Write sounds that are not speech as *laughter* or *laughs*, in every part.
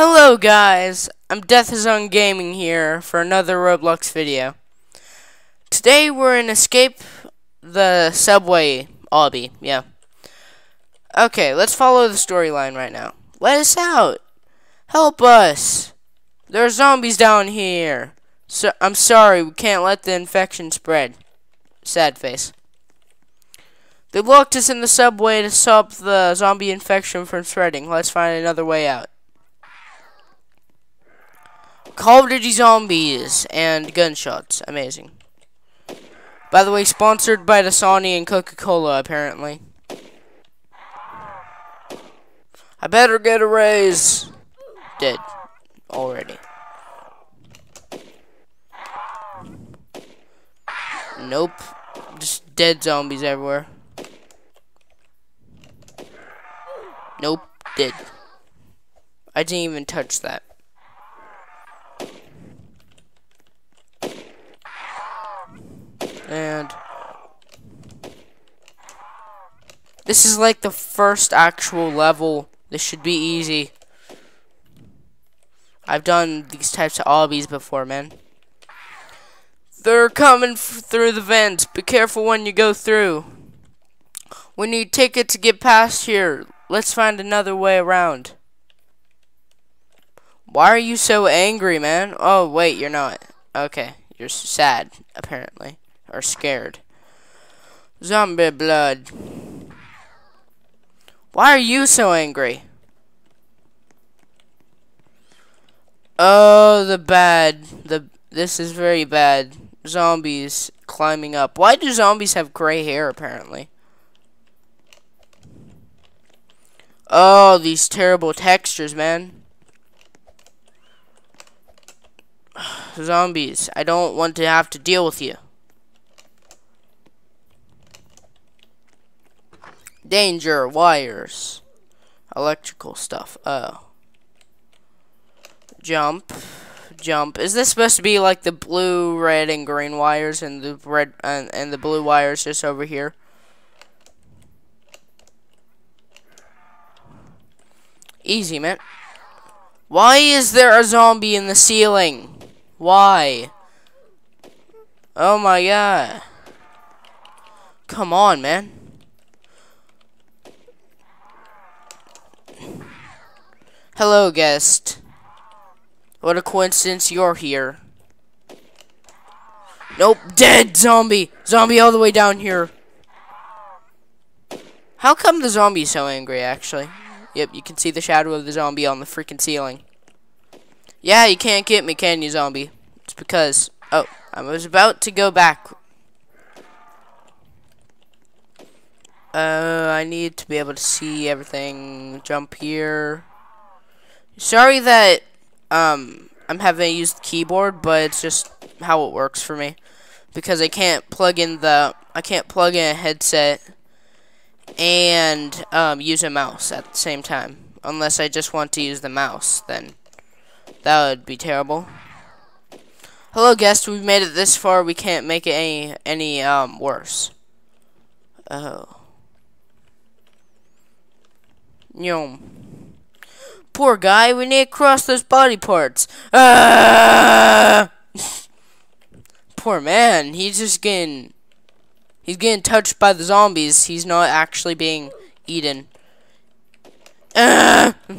Hello guys, I'm Death Zone Gaming here for another Roblox video. Today we're in Escape the Subway obby, yeah. Okay, let's follow the storyline right now. Let us out! Help us! There are zombies down here. So I'm sorry, we can't let the infection spread. Sad face. They locked us in the subway to stop the zombie infection from spreading. Let's find another way out. Call of Duty Zombies and gunshots. Amazing. By the way, sponsored by Dasani and Coca-Cola, apparently. I better get a raise. Dead. Already. Nope. Just dead zombies everywhere. Nope. Dead. I didn't even touch that. And this is like the first actual level. This should be easy. I've done these types of obbies before, man. They're coming through the vents. Be careful when you go through. We need ticket to get past here. Let's find another way around. Why are you so angry, man? Oh, wait, you're not. Okay, you're sad, apparently are scared. Zombie blood. Why are you so angry? Oh, the bad. The this is very bad. Zombies climbing up. Why do zombies have gray hair apparently? Oh, these terrible textures, man. *sighs* Zombies, I don't want to have to deal with you. Danger, wires. Electrical stuff. Oh. Jump. Jump. Is this supposed to be like the blue, red, and green wires and the red and, and the blue wires just over here? Easy, man. Why is there a zombie in the ceiling? Why? Oh my god. Come on, man. Hello, guest. What a coincidence you're here. Nope, dead zombie. Zombie all the way down here. How come the zombie's so angry, actually? Yep, you can see the shadow of the zombie on the freaking ceiling. Yeah, you can't get me, can you, zombie? It's because... Oh, I was about to go back. Uh, I need to be able to see everything. Jump here. Sorry that um I'm having to use the keyboard, but it's just how it works for me. Because I can't plug in the I can't plug in a headset and um, use a mouse at the same time. Unless I just want to use the mouse, then that would be terrible. Hello guest, we've made it this far, we can't make it any any um worse. Oh. Yum. Poor guy, we need to cross those body parts. Ah! *laughs* Poor man, he's just getting... He's getting touched by the zombies. He's not actually being eaten. Ah! *laughs*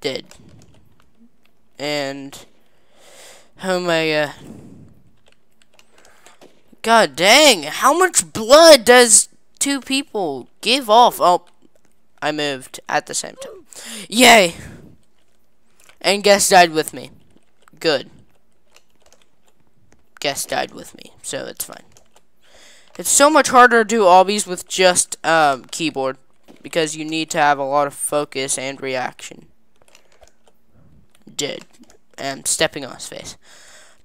Dead. And... Oh my god. God dang, how much blood does two people give off? Oh, I moved at the same time. Yay! And guest died with me. Good. Guest died with me, so it's fine. It's so much harder to do obbies with just um, keyboard because you need to have a lot of focus and reaction. Dead. And stepping on his face.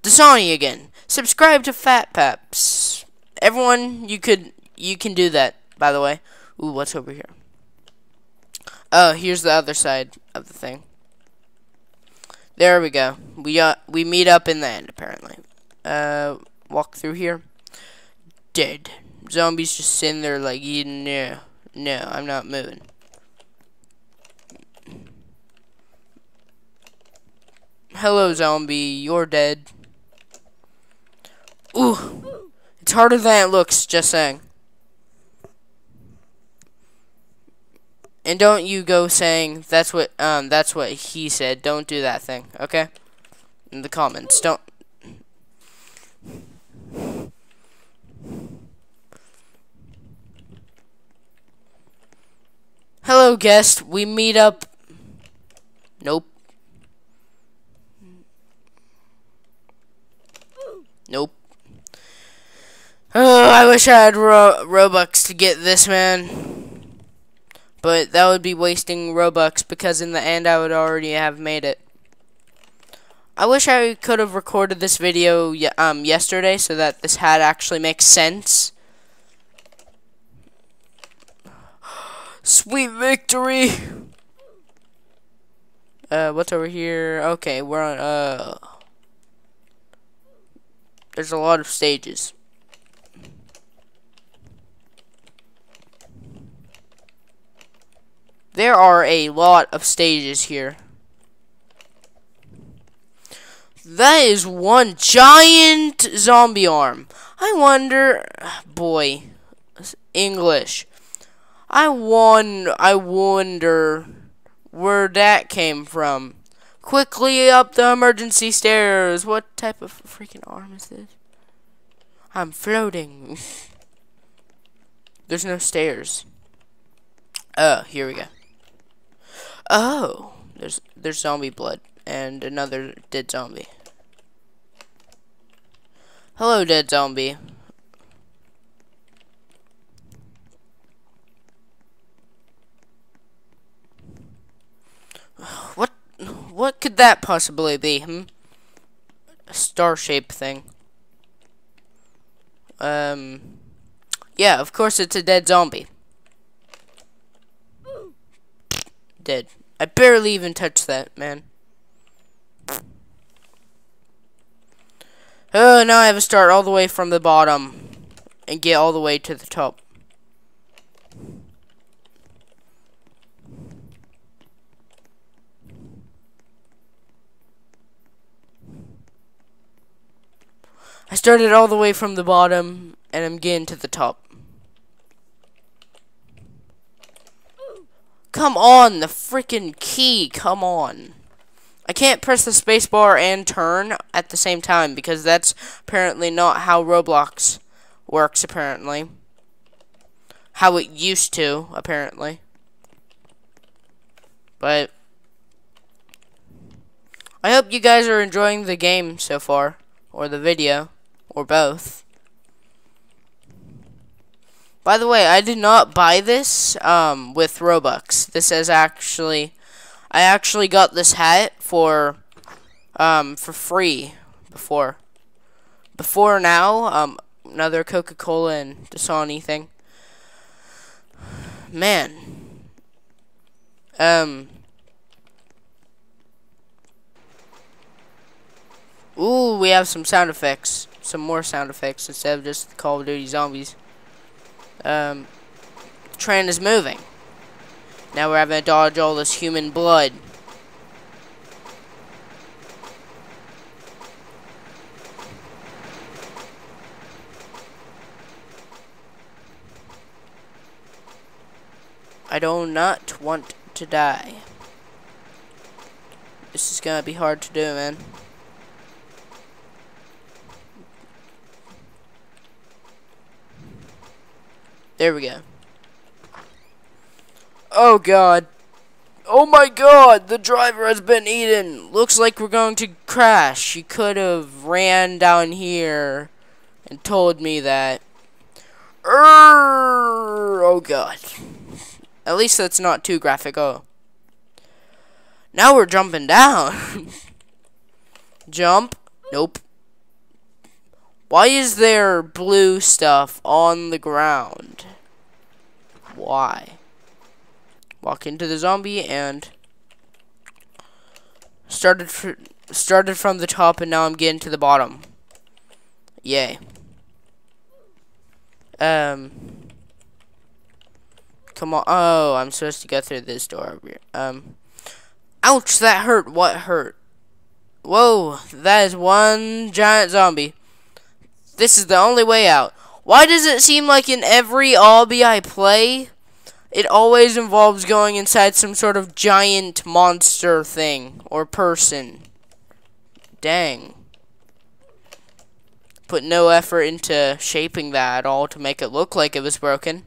Dasani again. Subscribe to Fat Paps. Everyone, you could you can do that, by the way. Ooh, what's over here? Oh, here's the other side of the thing. There we go. We uh, we meet up in the end apparently. Uh, walk through here. Dead. Zombies just sitting there like, no, no, I'm not moving. Hello, zombie. You're dead. Ooh. It's harder than it looks, just saying. And don't you go saying that's what um that's what he said. Don't do that thing, okay? In the comments. Don't Hello guest. We meet up Nope. Nope. Oh, I wish I had Ro Robux to get this man. But that would be wasting Robux because in the end I would already have made it. I wish I could have recorded this video um, yesterday so that this hat actually makes sense. *gasps* Sweet victory! Uh, what's over here? Okay, we're on, uh... There's a lot of stages. There are a lot of stages here. That is one giant zombie arm. I wonder, boy, English. I won. I wonder where that came from. Quickly up the emergency stairs. What type of freaking arm is this? I'm floating. *laughs* There's no stairs. Oh, here we go. Oh, there's there's zombie blood and another dead zombie. Hello, dead zombie. What what could that possibly be? Hmm? A star-shaped thing. Um yeah, of course it's a dead zombie. Dead. I barely even touched that, man. Oh, now I have to start all the way from the bottom and get all the way to the top. I started all the way from the bottom and I'm getting to the top. Come on, the freaking key, come on. I can't press the spacebar and turn at the same time because that's apparently not how Roblox works, apparently. How it used to, apparently. But, I hope you guys are enjoying the game so far, or the video, or both. By the way, I did not buy this um, with Robux. This is actually, I actually got this hat for, um, for free before. Before now, um, another Coca-Cola and Dasani thing. Man. Um. Ooh, we have some sound effects. Some more sound effects instead of just Call of Duty Zombies um, train is moving. Now we're having to dodge all this human blood. I do not want to die. This is gonna be hard to do, man. There we go. Oh god. Oh my god, the driver has been eaten. Looks like we're going to crash. She could have ran down here and told me that. Urgh, oh god. At least that's not too graphic. Oh. Now we're jumping down. *laughs* Jump. Nope. Why is there blue stuff on the ground? Why? Walk into the zombie and started started from the top and now I'm getting to the bottom. Yay. Um. Come on. Oh, I'm supposed to go through this door over here. Um. Ouch, that hurt. What hurt? Whoa, that is one giant zombie. This is the only way out. Why does it seem like in every obby I play, it always involves going inside some sort of giant monster thing or person? Dang. Put no effort into shaping that at all to make it look like it was broken.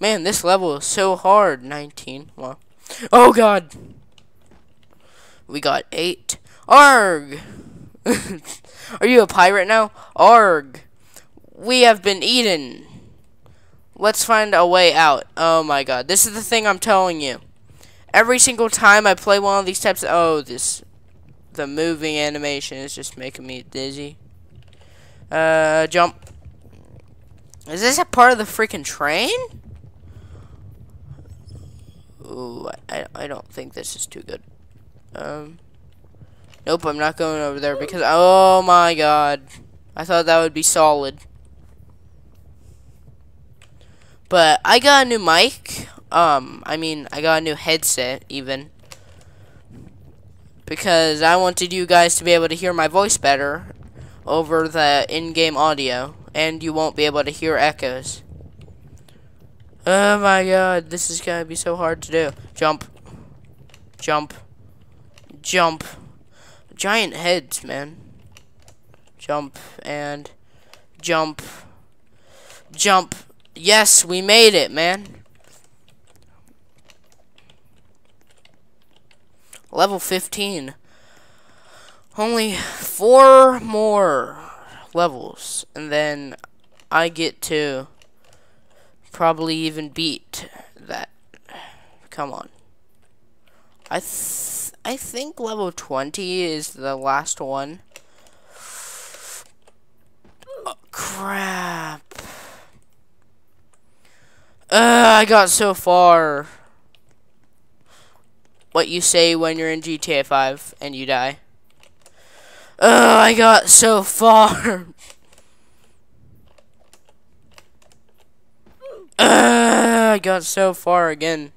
Man, this level is so hard. 19. Wow. Oh, God. We got 8. Arg! *laughs* Are you a pirate now? Arg! We have been eaten. Let's find a way out. Oh, my God. This is the thing I'm telling you. Every single time I play one of these types of... Oh, this... The moving animation is just making me dizzy. Uh, jump. Is this a part of the freaking train? Ooh, I, I don't think this is too good. Um, nope, I'm not going over there because, oh my god. I thought that would be solid. But I got a new mic. Um, I mean, I got a new headset, even. Because I wanted you guys to be able to hear my voice better over the in-game audio. And you won't be able to hear echoes. Oh my god, this is gonna be so hard to do. Jump. Jump. Jump. Giant heads, man. Jump and jump. Jump. Yes, we made it, man. Level 15. Only four more levels. And then I get to probably even beat that. Come on. I th I think level 20 is the last one. Oh, crap. Uh, I got so far. What you say when you're in GTA 5 and you die. Uh, I got so far. *laughs* Uh, I got so far again.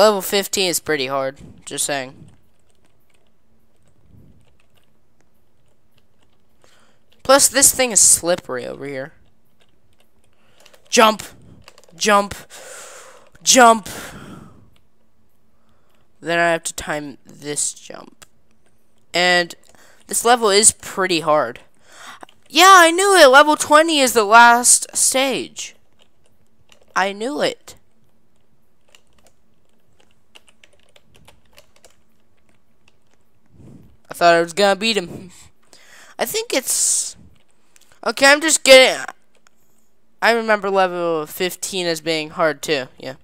Level 15 is pretty hard, just saying. Plus, this thing is slippery over here. Jump! Jump! Jump! Then I have to time this jump. And this level is pretty hard. Yeah, I knew it. Level 20 is the last stage. I knew it. I thought I was gonna beat him. I think it's... Okay, I'm just getting... I remember level 15 as being hard too, yeah.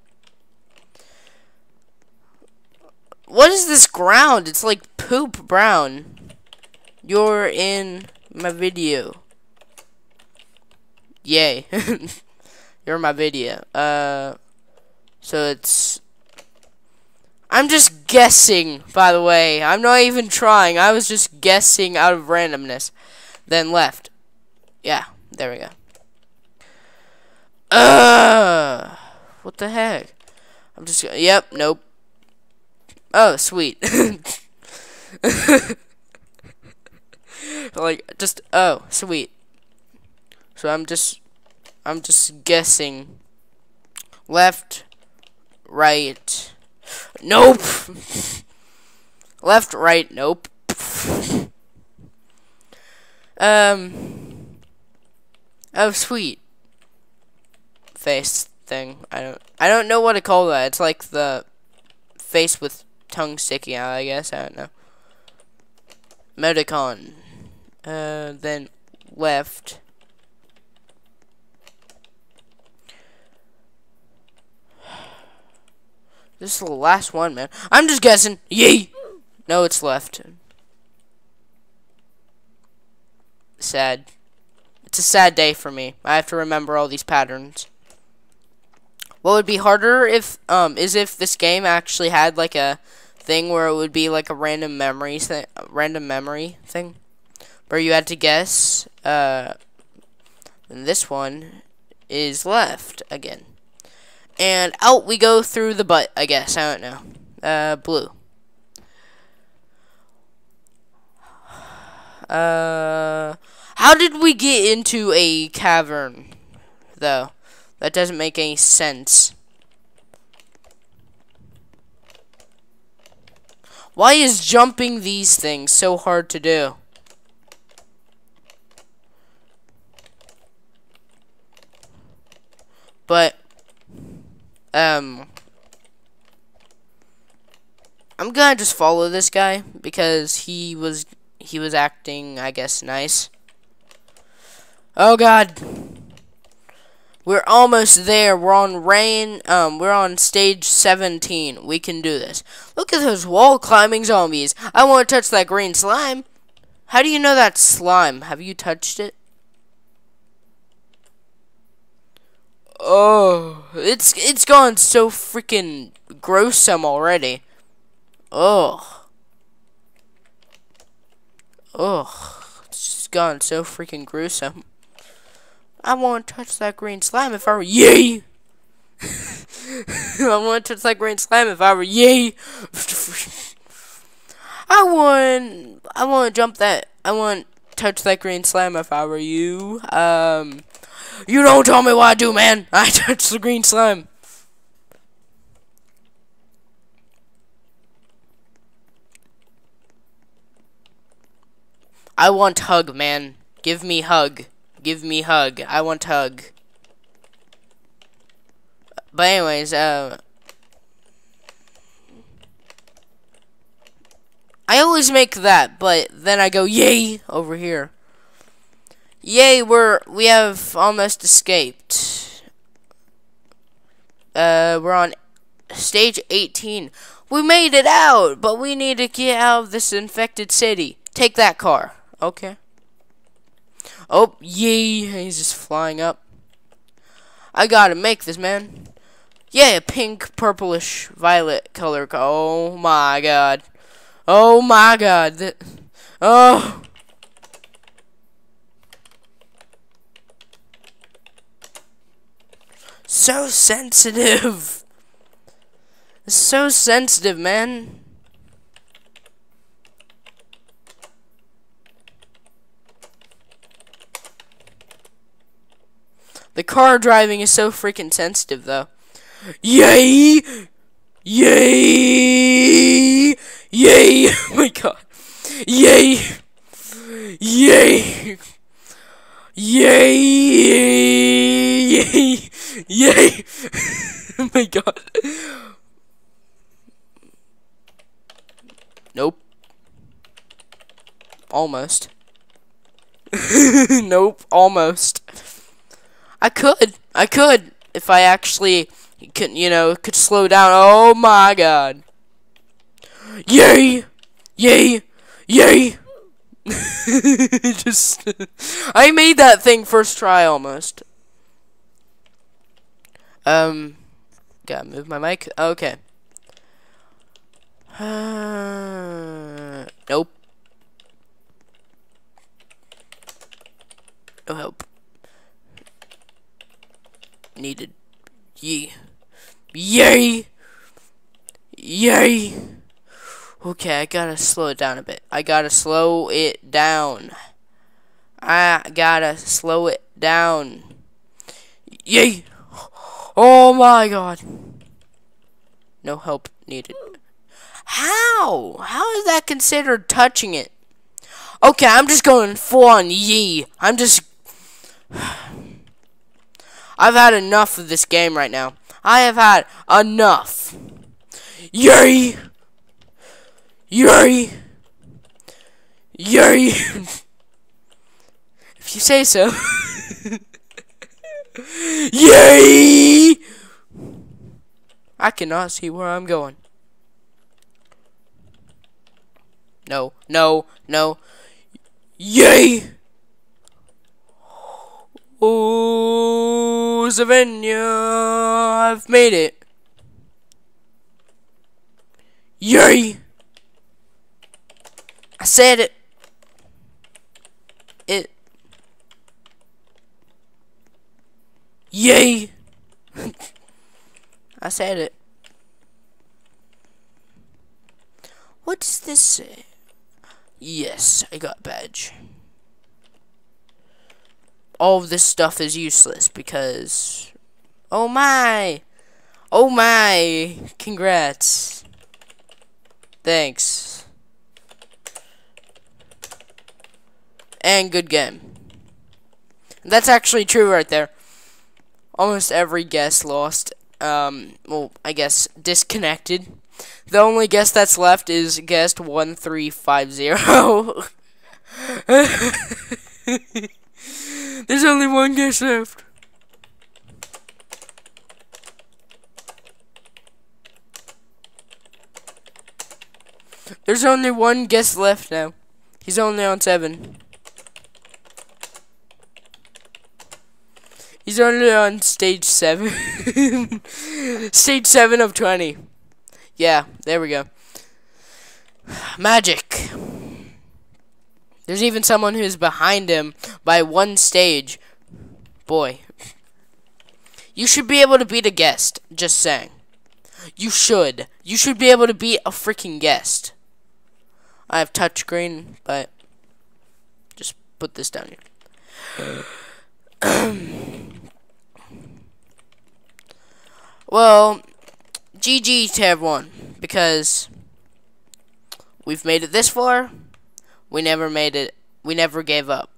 What is this ground? It's like poop brown. You're in my video. Yay. *laughs* You're my video. Uh, so it's... I'm just guessing, by the way. I'm not even trying. I was just guessing out of randomness. Then left. Yeah, there we go. Uh, what the heck? I'm just... Yep, nope. Oh, sweet. *laughs* like, just, oh, sweet. So I'm just, I'm just guessing. Left, right, nope. Left, right, nope. um, oh, sweet. Face thing. I don't, I don't know what to call that. It's like the face with tongue sticking out, I guess. I don't know. Medicon. Uh, then left. This is the last one, man. I'm just guessing. Yee! No, it's left. Sad. It's a sad day for me. I have to remember all these patterns. What would be harder if um is if this game actually had like a thing where it would be like a random memory thing, random memory thing. where you had to guess. Uh, and this one is left again. And out we go through the butt, I guess. I don't know. Uh, blue. Uh, how did we get into a cavern, though? That doesn't make any sense. Why is jumping these things so hard to do? But, um, I'm gonna just follow this guy because he was he was acting, I guess, nice. Oh God, we're almost there. We're on rain. Um, we're on stage 17. We can do this. Look at those wall climbing zombies. I want to touch that green slime. How do you know that's slime? Have you touched it? Oh, it's it's gone so freaking gruesome already. Ugh. Ugh. It's gone so freaking gruesome. I want to touch that green slime if I were yay. *laughs* I want to touch that green slime if I were yay. *laughs* I want I want to jump that. I want to touch that green slime if I were you. Um you don't tell me what I do, man. *laughs* I touch the green slime. I want hug, man. Give me hug. Give me hug. I want hug. But anyways, uh... I always make that, but then I go, yay, over here. Yay, we're we have almost escaped. Uh, we're on stage 18. We made it out, but we need to get out of this infected city. Take that car. Okay. Oh, yay, he's just flying up. I gotta make this, man. Yeah, pink, purplish, violet color. Oh my god. Oh my god. oh. So sensitive. So sensitive, man. The car driving is so freaking sensitive, though. Yay! Yay! Yay! *laughs* Oh my god. Yay! Yay! Yay! Yay! Yay! *laughs* oh my god. Nope. Almost. *laughs* nope, almost. I could. I could. If I actually could, you know, could slow down. Oh my god. Yay! Yay! Yay! *laughs* Just. I made that thing first try almost. Um, gotta move my mic. Okay. Uh, *sighs* nope. No help. Needed. Ye. Yay! Yay! Okay, I gotta slow it down a bit. I gotta slow it down. I gotta slow it down. Yay! Oh my god. No help needed. How? How is that considered touching it? Okay, I'm just going full on yee. I'm just... I've had enough of this game right now. I have had enough. Yay! Yay! Yay! if you say so. *laughs* Yay! I cannot see where I'm going. No, no, no. Yay! Ooh, Savannah, I've made it. Yay! I said it. Yay! I said it. What does this say? Yes, I got badge. All of this stuff is useless because... Oh my! Oh my! Congrats. Thanks. And good game. That's actually true right there. Almost every guest lost. Um, well, I guess disconnected. The only guest that's left is guest 1350. *laughs* There's only one guest left. There's only one guest left now. He's only on seven. He's only on stage seven. *laughs* stage seven of 20. Yeah, there we go. Magic. There's even someone who's behind him by one stage. Boy. You should be able to beat a guest. Just saying. You should. You should be able to beat a freaking guest. I have touchscreen, but just put this down here. *clears throat* well, GG to everyone, because we've made it this far. We never made it. We never gave up.